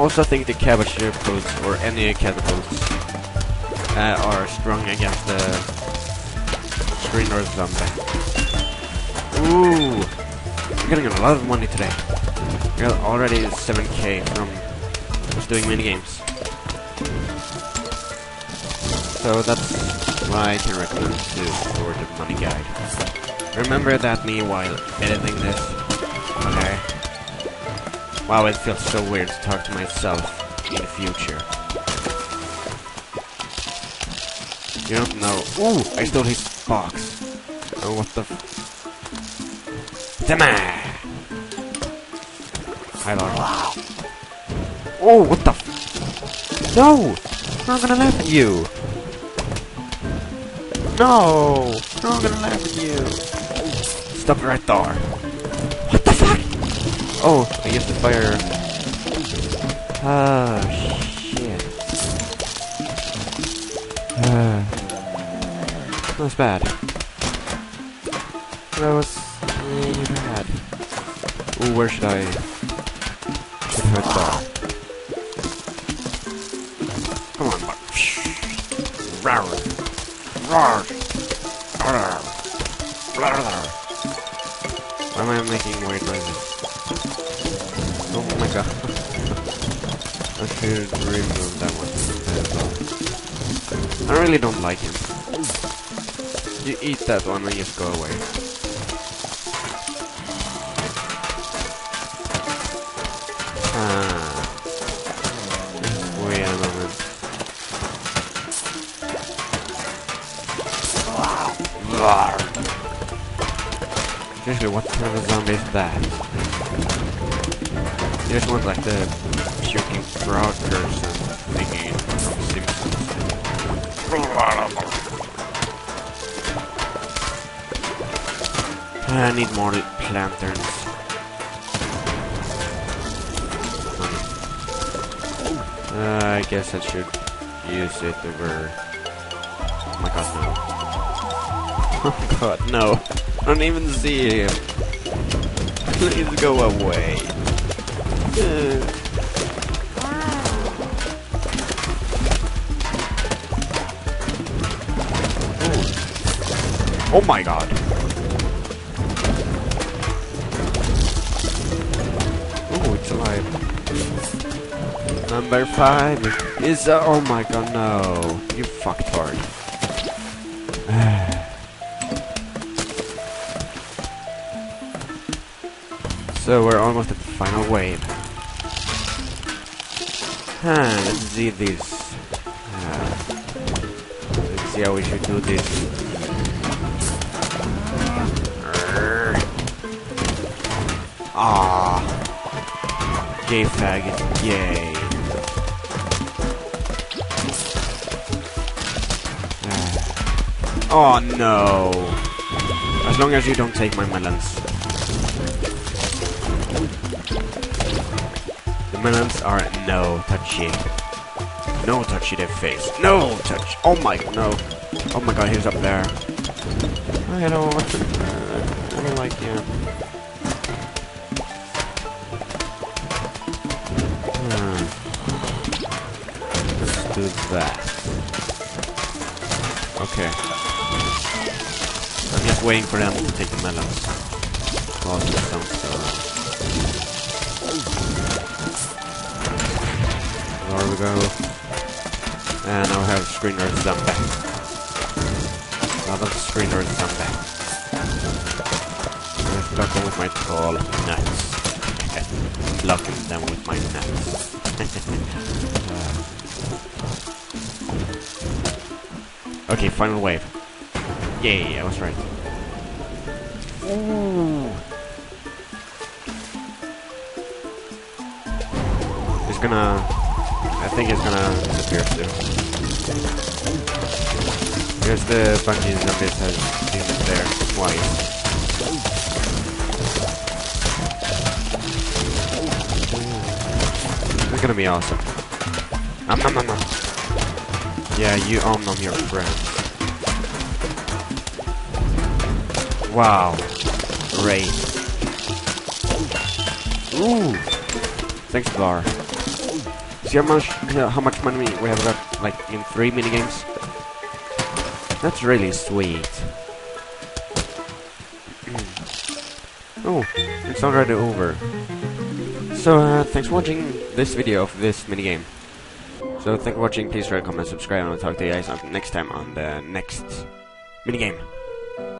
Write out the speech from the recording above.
also think the cabbage catapults or any catapults uh, are strong against the screen door zombie. Ooh, I'm getting a lot of money today. We got already 7k from just doing mini games. So that's what I can recommend to for the money guide. Remember that me while editing this. Okay. Wow, it feels so weird to talk to myself in the future. You don't know. Ooh, I stole his box. Oh, what the f- Damn! Hi, Laura. Oh, what the f- No! I'm not gonna laugh at you! No! I'm not gonna laugh at you! Stop right there! Oh, I guess the fire... Oh, shit. Uh, that was bad. That was really bad. Ooh, where should I... Should I? Come on. Rawr. Rawr. Rawr. Rawr. Why am I making weird noises? Oh my god. I should remove that one. I really don't like him. You eat that one and just go away. Ah. Wait a moment. Seriously, what kind of zombie is that? You just want like the shooting frog person thingy from Simpsons. I need more lanterns. Uh, I guess I should use it over. Oh my god, no. Oh god, no. I don't even see him. Please go away. Oh. my god. Oh, it's alive. Number five is, uh, oh my god, no. You fucktard. so we're almost at the final wave. Huh, let's see this. Uh, let's see how we should do this. Ah, gay faggot, yay. Oh no. As long as you don't take my melons. The melons are no touchy. No touchy their face. No touch. Oh my no. Oh my god, he's up there. I don't. Uh, I don't like you. Hmm. Let's do that. Okay. I'm just waiting for them to take the melons. Oh, There we go. And now we have screen door zombie. Another screen door zombie. Let's block them with my tall nuts. Blocking them with my nuts. Okay, final wave. Yay, I was right. Ooh. It's gonna... I think it's gonna disappear soon. Because the bungee zombies has been there twice. This is gonna be awesome. Nom nom nom. Yeah, you om nom your friend. Wow. Great. Ooh. Thanks, Bar. See how much uh, how much money we have got like in three minigames? That's really sweet. oh, it's already over. So, uh, thanks for watching this video of this minigame. So, thanks for watching, please rate, comment, subscribe, and I'll talk to you guys next time on the next minigame.